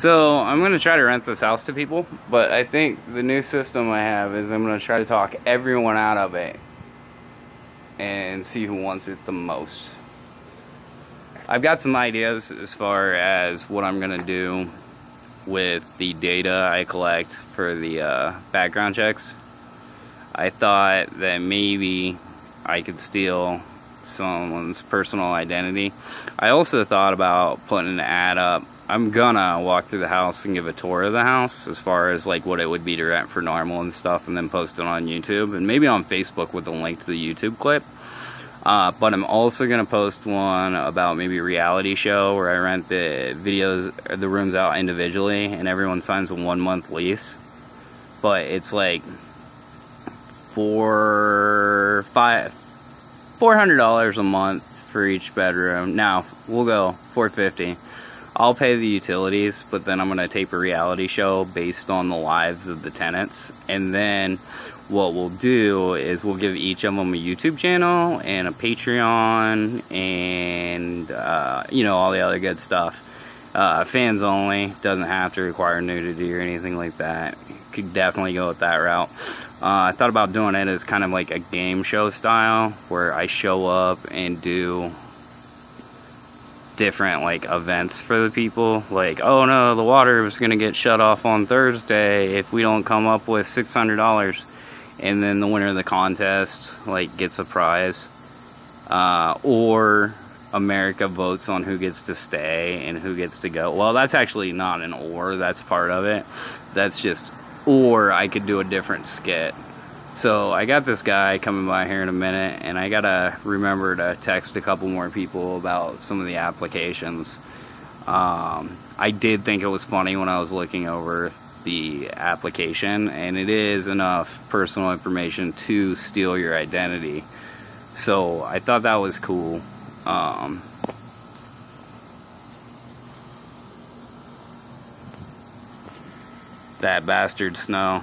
So I'm gonna try to rent this house to people, but I think the new system I have is I'm gonna try to talk everyone out of it and see who wants it the most. I've got some ideas as far as what I'm gonna do with the data I collect for the uh, background checks. I thought that maybe I could steal someone's personal identity. I also thought about putting an ad up I'm gonna walk through the house and give a tour of the house as far as like what it would be to rent for normal and stuff and then post it on YouTube and maybe on Facebook with a link to the YouTube clip. Uh, but I'm also gonna post one about maybe a reality show where I rent the videos, the rooms out individually, and everyone signs a one month lease. But it's like four, five, four hundred dollars a month for each bedroom. Now we'll go four fifty I'll pay the utilities, but then I'm going to tape a reality show based on the lives of the tenants. And then what we'll do is we'll give each of them a YouTube channel and a Patreon and, uh, you know, all the other good stuff. Uh, fans only, doesn't have to require nudity or anything like that. Could definitely go with that route. Uh, I thought about doing it as kind of like a game show style where I show up and do different like events for the people. Like oh no the water is going to get shut off on thursday if we don't come up with $600 and then the winner of the contest like gets a prize. Uh, or america votes on who gets to stay and who gets to go. Well that's actually not an or that's part of it. That's just or i could do a different skit so I got this guy coming by here in a minute, and I gotta remember to text a couple more people about some of the applications. Um, I did think it was funny when I was looking over the application, and it is enough personal information to steal your identity. So I thought that was cool. Um, that bastard snow.